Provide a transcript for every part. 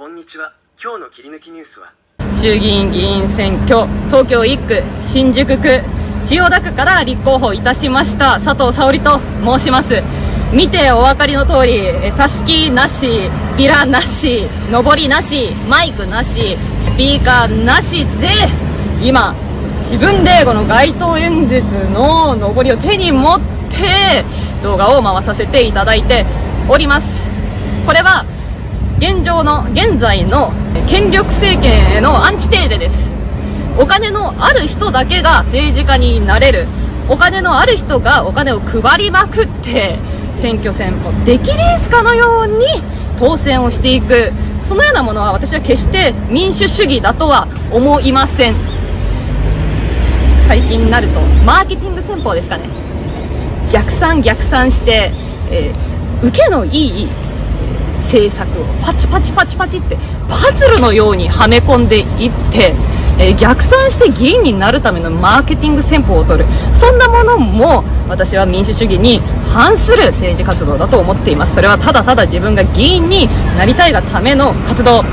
こんにちは。今日の切り抜きニュースは？衆議院議員選挙東京1区新宿区千代田区から立候補いたしました佐藤沙織と申します。見てお分かりの通りたすきなしビラなし上りなしマイクなしスピーカーなしで今自分でこの街頭演説の上りを手に持って動画を回させていただいております。これは現状の現在の権力政権へのアンチテーゼです。お金のある人だけが政治家になれる。お金のある人がお金を配りまくって選挙戦を出来レースかのように当選をしていく。そのようなものは私は決して民主主義だとは思いません。最近になるとマーケティング戦法ですかね。逆算逆算して、えー、受けのいい政策をパチパチパチパチってパズルのようにはめ込んでいって、えー、逆算して議員になるためのマーケティング戦法を取る。そんなものも私は民主主義に反する政治活動だと思っています。それはただただ自分が議員になりたいがための活動。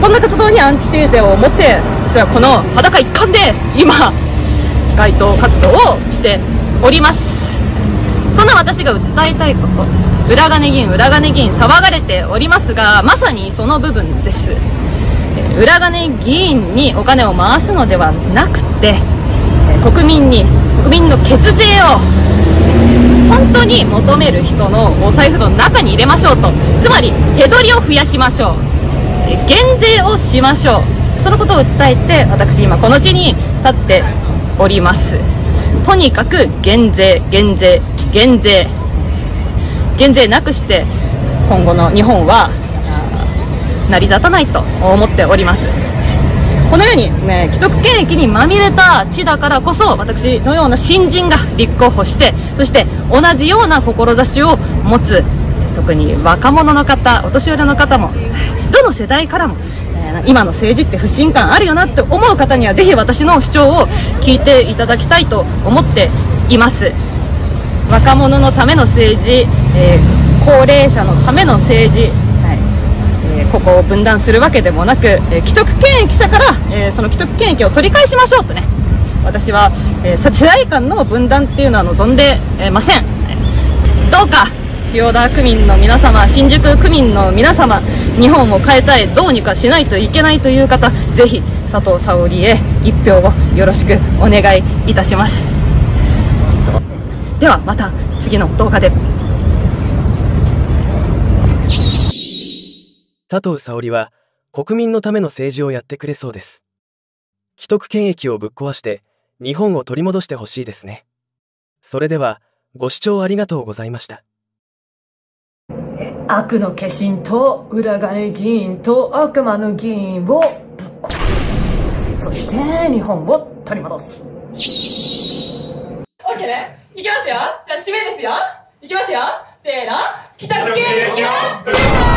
こんな活動にアンチテーゼを持って私はこの裸一貫で今街頭活動をしております。そんな私が訴えたいこと。裏金議員裏金議員騒がれておりますがまさにその部分です。裏金議員にお金を回すのではなくて国民に国民の血税を本当に求める人のお財布の中に入れましょうと。つまり手取りを増やしましょう。減税をしましょう。そのことを訴えて私今この地に立っております。とにかく減税減税。減税。減税なくして今後の日本は成り立たないと思っております。このように、ね、既得権益にまみれた地だからこそ私のような新人が立候補してそして同じような志を持つ特に若者の方お年寄りの方もどの世代からも今の政治って不信感あるよなって思う方にはぜひ私の主張を聞いていただきたいと思っています。若者のための政治、えー、高齢者のための政治、はいえー、ここを分断するわけでもなく、えー、既得権益者から、えその既得権益を取り返しましょうとね私は、え世代間の分断っていうのは望んで、えません。どうか千代田区民の皆様新宿区民の皆様日本を変えたいどうにかしないといけないという方ぜひ佐藤沙織へ一票をよろしくお願いいたします。ではまた次の動画で。佐藤沙織は国民のための政治をやってくれそうです。既得権益をぶっ壊して日本を取り戻してほしいですね。それではご視聴ありがとうございました。悪の化身と裏金議員と悪魔の議員をぶっ壊す。そして日本を取り戻すけね。いきますよ。じゃあ締めですよ。いきますよ。せーの。北区系ぶっ壊す